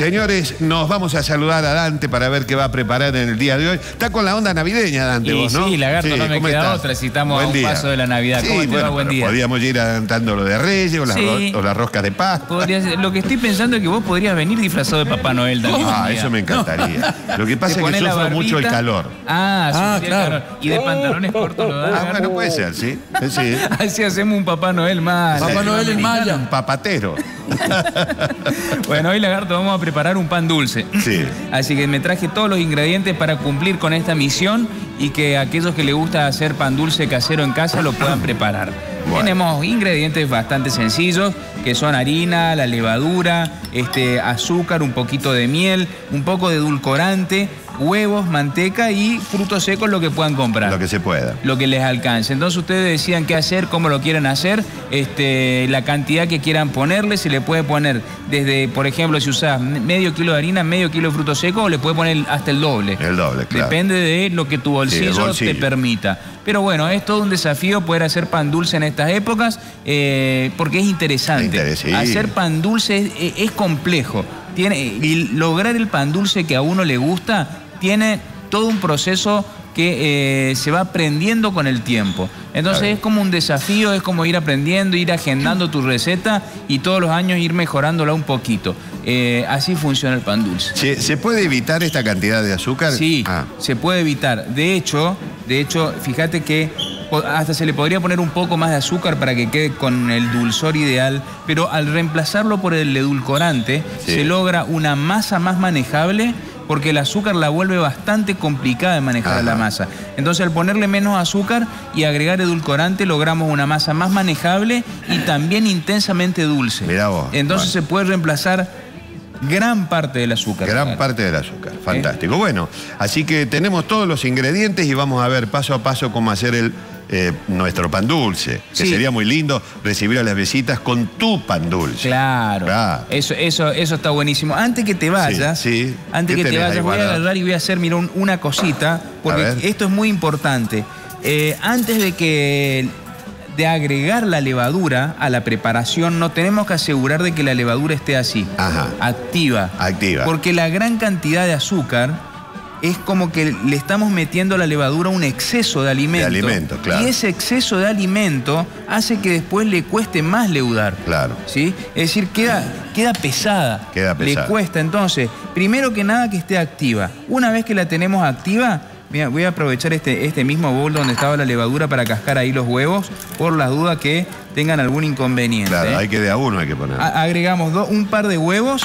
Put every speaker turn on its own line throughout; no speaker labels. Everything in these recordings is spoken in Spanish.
Señores, nos vamos a saludar a Dante para ver qué va a preparar en el día de hoy. Está con la onda navideña, Dante,
Y
vos, ¿no?
sí, lagarto, no me
¿cómo
queda
estás?
otra si estamos a un
día.
paso de la Navidad.
Sí,
¿Cómo te va?
bueno,
Buen
pero
día.
podríamos ir adelantando lo de Reyes o las,
Sí.
ro- o las roscas de
ser- lo que estoy pensando es que vos podrías venir disfrazado de Papá Noel también.
Ah,
día.
eso me encantaría. Lo que pasa es que sufro mucho el calor.
Ah,
Ah,
el
claro.
calor. Y de pantalones cortos lo da.
Ah, bueno, puede ser, sí. Sí.
Así hacemos un Papá Noel más.
Papá Noel en malla.
Un papatero.
Bueno, hoy, Lagarto, vamos a preparar un pan dulce.
Sí.
Así que me traje todos los ingredientes para cumplir con esta misión y que aquellos que les gusta hacer pan dulce casero en casa lo puedan preparar.
Bueno.
Tenemos ingredientes bastante sencillos, que son harina, la levadura, este, azúcar, un poquito de miel, un poco de edulcorante, huevos, manteca y frutos secos, lo que puedan comprar
Lo que se pueda.
lo que les alcance. Entonces ustedes decían qué hacer, cómo lo quieren hacer, este, la cantidad que quieran ponerle, se le puede poner desde, por ejemplo, si usas medio kilo de harina, medio kilo de fruto seco, o le puede poner hasta el doble.
El doble, claro.
Depende de lo que tu bolsillo,
bolsillo.
te permita. Pero bueno, es todo un desafío poder hacer pan dulce en estas épocas, eh, porque es interesante.
Interes- sí.
Hacer pan dulce es complejo. Tiene, y lograr el pan dulce que a uno le gusta tiene todo un proceso que eh, se va aprendiendo con el tiempo. Entonces es como un desafío, es como ir aprendiendo, ir agendando tu receta y todos los años ir mejorándola un poquito. Eh, así funciona el pan dulce.
¿Se, se puede evitar esta cantidad de azúcar?
Sí,
Ah,
se puede evitar. De hecho, de hecho, fíjate que hasta se le podría poner un poco más de azúcar para que quede con el dulzor ideal, pero al reemplazarlo por el edulcorante,
Sí.
se logra una masa más manejable porque el azúcar la vuelve bastante complicada de manejar
Ajá.
la masa. Entonces, al ponerle menos azúcar y agregar edulcorante, logramos una masa más manejable y también intensamente dulce.
Mirá vos,
Entonces,
bueno.
se puede reemplazar gran parte del azúcar.
gran parte del azúcar. Fantástico. Bueno, así que tenemos todos los ingredientes y vamos a ver paso a paso cómo hacer el, eh, nuestro pan dulce. Que
Sí.
sería muy lindo recibir a las visitas con tu pan dulce.
Claro.
Claro.
Eso, eso, eso está buenísimo. Antes que te vayas,
Sí, sí.
antes
¿Qué
que te vayas, voy a agarrar y voy a hacer, mira, un- una cosita, porque esto es muy importante. Eh, antes de que de agregar la levadura a la preparación, no tenemos que asegurar de que la levadura esté así,
Ajá.
activa.
Activa.
Porque la gran cantidad de azúcar es como que le estamos metiendo a la levadura un exceso de alimento.
alimento, claro.
Y ese exceso de alimento hace que después le cueste más leudar.
Claro.
¿sí? Es decir, queda, queda pesada.
Queda pesada.
Le cuesta. Entonces, primero que nada que esté activa. Una vez que la tenemos activa, voy a aprovechar este, este mismo bol donde estaba la levadura para cascar ahí los huevos, por las dudas que tengan algún inconveniente.
Claro,
¿eh?
hay que de a uno hay que poner.
A- agregamos do- un par de huevos.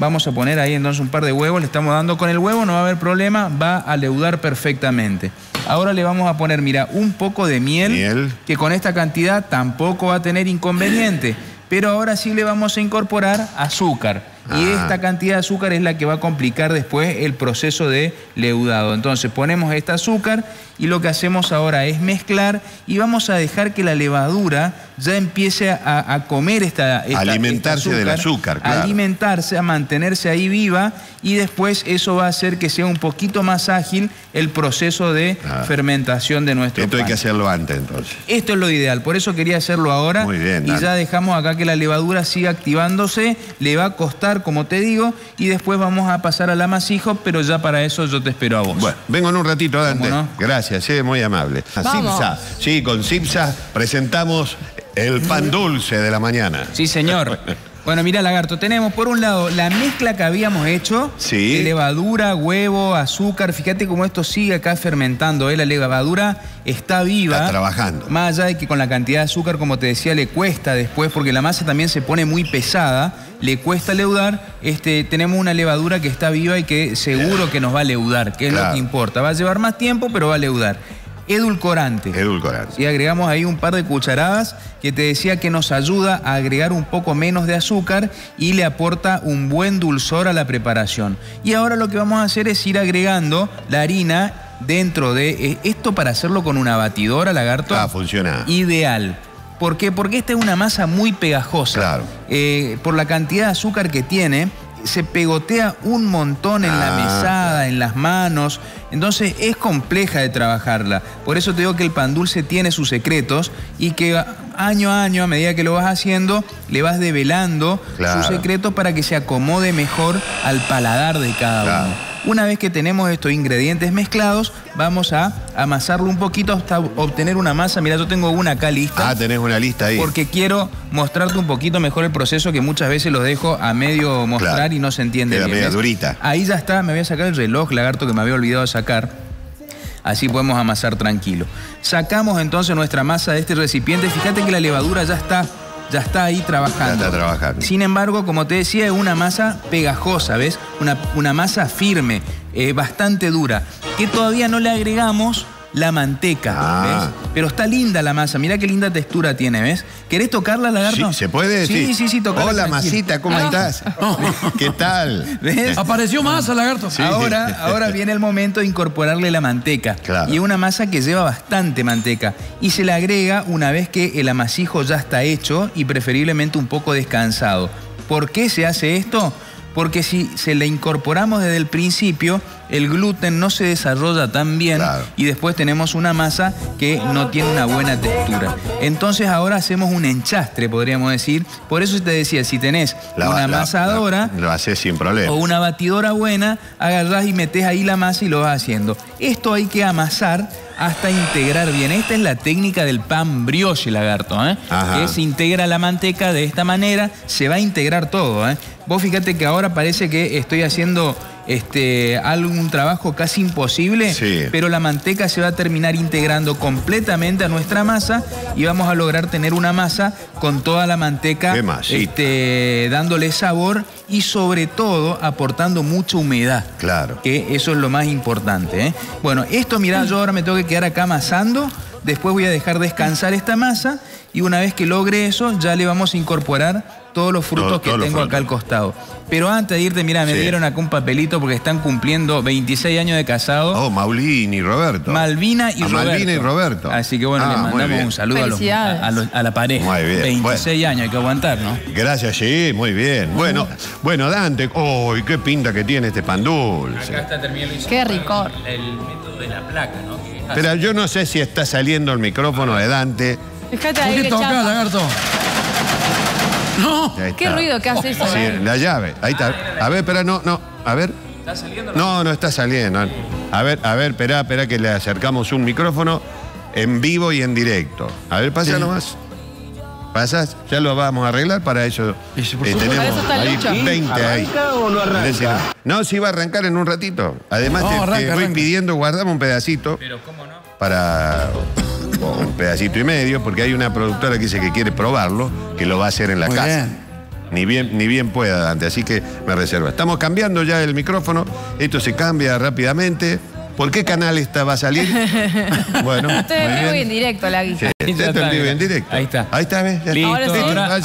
Vamos a poner ahí entonces un par de huevos, le estamos dando con el huevo, no va a haber problema, va a leudar perfectamente. Ahora le vamos a poner, mira, un poco de miel,
Miel.
que con esta cantidad tampoco va a tener inconveniente, pero ahora sí le vamos a incorporar azúcar. Y
Ah.
esta cantidad de azúcar es la que va a complicar después el proceso de leudado. Entonces ponemos este azúcar y lo que hacemos ahora es mezclar y vamos a dejar que la levadura ya empiece a, a comer esta, esta-
Alimentarse
este
del azúcar, claro.
Alimentarse, a mantenerse ahí viva y después eso va a hacer que sea un poquito más ágil el proceso de
Ah.
fermentación de nuestro
Esto hay que hacerlo antes entonces.
Esto es lo ideal, por eso quería hacerlo ahora.
Muy bien,
y ya dejamos acá que la levadura siga activándose, le va a costar, como te digo, y después vamos a pasar al amasijo, pero ya para eso yo te espero a vos.
Bueno, vengo en un ratito, Dante. Gracias, eh, muy amable. A
Vamos.
Cipsa. Sí, con Cipsa presentamos el pan dulce de la mañana.
Sí, señor. Bueno, mira, Lagarto, tenemos por un lado la mezcla que habíamos hecho
Sí.
de levadura, huevo, azúcar. Fíjate cómo esto sigue acá fermentando. ¿eh? La levadura está viva.
Está trabajando.
Más allá de que con la cantidad de azúcar, como te decía, le cuesta después, porque la masa también se pone muy pesada, le cuesta leudar. Este, tenemos una levadura que está viva y que seguro que nos va a leudar, que es
Claro.
lo que importa. Va a llevar más tiempo, pero va a leudar. Edulcorante.
Edulcorante.
Sí, agregamos ahí un par de cucharadas que te decía que nos ayuda a agregar un poco menos de azúcar y le aporta un buen dulzor a la preparación. Y ahora lo que vamos a hacer es ir agregando la harina dentro de eh, esto para hacerlo con una batidora, lagarto.
Ah, funciona.
Ideal. ¿Por qué? Porque esta es una masa muy pegajosa.
Claro.
Eh, por la cantidad de azúcar que tiene, se pegotea un montón en la
Ah.
mesada, en las manos. Entonces es compleja de trabajarla. Por eso te digo que el pan dulce tiene sus secretos y que año a año, a medida que lo vas haciendo, le vas develando
Claro.
sus secretos para que se acomode mejor al paladar de cada
Claro.
uno. Una vez que tenemos estos ingredientes mezclados, vamos a amasarlo un poquito hasta obtener una masa. Mira, yo tengo una acá lista.
Ah, tenés una lista ahí.
Porque quiero mostrarte un poquito mejor el proceso que muchas veces los dejo a medio mostrar
Claro.
y no se entiende
Queda
bien.
media
¿ves?
durita.
Ahí ya está, me voy a sacar el reloj, lagarto, que me había olvidado de sacar. Así podemos amasar tranquilo. Sacamos entonces nuestra masa de este recipiente. Fíjate que la levadura ya está, ya está ahí trabajando.
Ya está trabajando.
Sin embargo, como te decía, es una masa pegajosa, ¿ves? Una, una masa firme, eh, bastante dura, que todavía no le agregamos la manteca,
Ah.
¿ves? Pero está linda la masa, mira qué linda textura tiene, ¿ves? ¿Querés tocarla, lagarto?
Sí, ¿Se puede
Sí,
decir?
sí, sí, tocarla.
Hola. Masita, ¿cómo
Ah.
estás? ¿Qué tal?
¿Ves?
Apareció masa, lagarto.
Sí.
Ahora, ahora viene el momento de incorporarle la manteca.
Claro.
Y es una masa que lleva bastante manteca. Y se le agrega una vez que el amasijo ya está hecho y preferiblemente un poco descansado. ¿Por qué se hace esto? Porque si se le incorporamos desde el principio, el gluten no se desarrolla tan bien
Claro.
y después tenemos una masa que no tiene una buena textura. Entonces ahora hacemos un enchastre, podríamos decir. Por eso te decía, si tenés
La-
una
la-
amasadora,
la- Lo haces sin problema.
o una batidora buena, agarrás y metés ahí la masa y lo vas haciendo. Esto hay que amasar hasta integrar bien. Esta es la técnica del pan brioche, lagarto, ¿eh? Que se integra la manteca de esta manera, se va a integrar todo. ¿eh? Vos fíjate que ahora parece que estoy haciendo este, algún trabajo casi imposible,
Sí.
pero la manteca se va a terminar integrando completamente a nuestra masa y vamos a lograr tener una masa con toda la manteca este, dándole sabor y sobre todo aportando mucha humedad.
Claro.
Que eso es lo más importante. ¿eh? Bueno, esto, mirá, yo ahora me tengo que quedar acá amasando. Después voy a dejar descansar esta masa y una vez que logre eso, ya le vamos a incorporar todos los frutos
Todo-
que tengo acá al costado. Pero antes de irte, mira, me
Sí.
dieron acá un papelito porque están cumpliendo 26 años de casado.
Oh, Maulini y Roberto.
Malvina y
A
Roberto.
Malvina y Roberto.
Así que bueno,
Ah,
le
muy
mandamos un saludo a, los- a- a los- a la pareja.
Muy bien,
26 años, hay que aguantar, ¿no?
Gracias, sí, muy bien. Bueno, bueno, Dante, ¡uy, qué pinta que tiene este pan dulce!
está terminado
Qué ricor.
el método de la placa, ¿no?
Pero yo no sé si está saliendo el micrófono de Dante.
Fíjate
¿Por
ahí
qué
que
toca, lagarto? No.
Ahí
Qué
está.
ruido que hace eso,
Sí,
eh.
la llave. Ahí está. A ver, espera, no, no. A ver.
¿Está saliendo?
No, no está saliendo. A ver, a ver, espera, espera que le acercamos un micrófono en vivo y en directo. A ver, pasa
Sí.
nomás. ¿Pasas? Ya lo vamos a arreglar para eso. Eh, tenemos
Para eso está
ahí
Lucho.
20 ahí. Parece- No, sí va a arrancar en un ratito. Además,
No,
te, te
arranca,
voy
arranca.
pidiendo, guardame un pedacito
Pero cómo no.
para o un pedacito y medio, porque hay una productora que dice que quiere probarlo, que lo va a hacer en la
Muy
casa.
bien.
Ni bien, ni bien pueda, Dante, así que me reserva. Estamos cambiando ya el micrófono, esto se cambia rápidamente. ¿Por qué canal esta va a salir? bueno,
Estoy en
muy
vivo y en directo, la guía.
Sí,
Ya
esto
está,
en vivo y en
mira.
directo.
Ahí está.
Ahí está, ¿ves? Ya
Listo.
Ahora sí.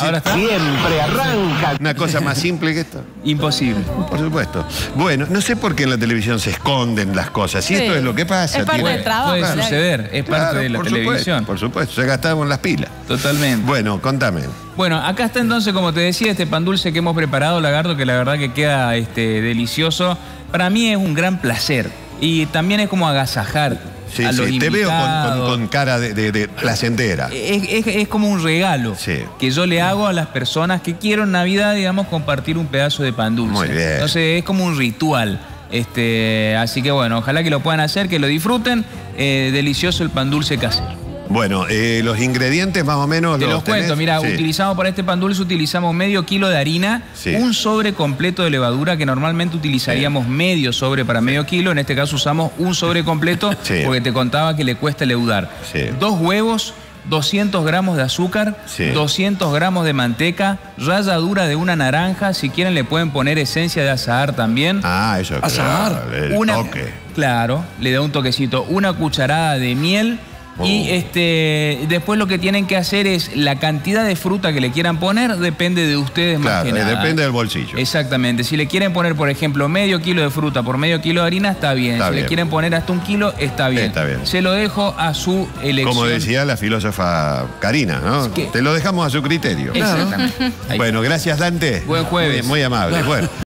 ahora, está.
Siempre arranca.
Una cosa más simple que esto.
Imposible.
Por supuesto. Bueno, no sé por qué en la televisión se esconden las cosas. Si
Sí.
esto es lo que pasa.
Es parte
tiene-
del trabajo.
Puede
claro.
suceder, es parte
Claro,
de la
por supuesto,
televisión.
por supuesto, se gastaban las pilas.
Totalmente.
Bueno, contame.
Bueno, acá está entonces, como te decía, este pan dulce que hemos preparado, lagarto, que la verdad que queda este, delicioso. Para mí es un gran placer. Y también es como agasajar
Sí,
a los
sí, te veo con, con-
invitados.
con cara de, de- de placentera.
Es, es- es como un regalo
Sí.
que yo le hago a las personas que quiero en Navidad, digamos, compartir un pedazo de pan dulce.
Muy bien.
Entonces es como un ritual. Este, así que bueno, ojalá que lo puedan hacer, que lo disfruten. Eh, delicioso el pan dulce casero.
Bueno, eh, los ingredientes más o menos
Te los
tenés?
cuento, mira,
Sí.
utilizamos para este pan dulce utilizamos medio kilo de harina,
Sí.
un sobre completo de levadura que normalmente utilizaríamos medio sobre para medio kilo, en este caso usamos un sobre completo
Sí.
porque te contaba que le cuesta leudar.
Sí.
Dos huevos, 200 gramos de azúcar,
Sí.
200 gramos de manteca, ralladura de una naranja, si quieren le pueden poner esencia de azahar también.
Ah, eso
Azahar.
claro, el
una,
toque.
Claro, le da un toquecito. Una cucharada de miel. Y
Oh.
este, después lo que tienen que hacer es la cantidad de fruta que le quieran poner, depende de ustedes más
Claro,
que nada.
depende del bolsillo.
Exactamente. Si le quieren poner, por ejemplo, medio kilo de fruta por medio kilo de harina, está bien.
Está
si
bien.
le quieren poner hasta un kilo, está bien.
Está bien.
Se lo dejo a su elección.
Como decía la filósofa Karina, ¿no?
que-
Te lo dejamos a su criterio.
Exactamente.
Bueno, gracias Dante.
Buen jueves.
Muy, muy amable. Bueno.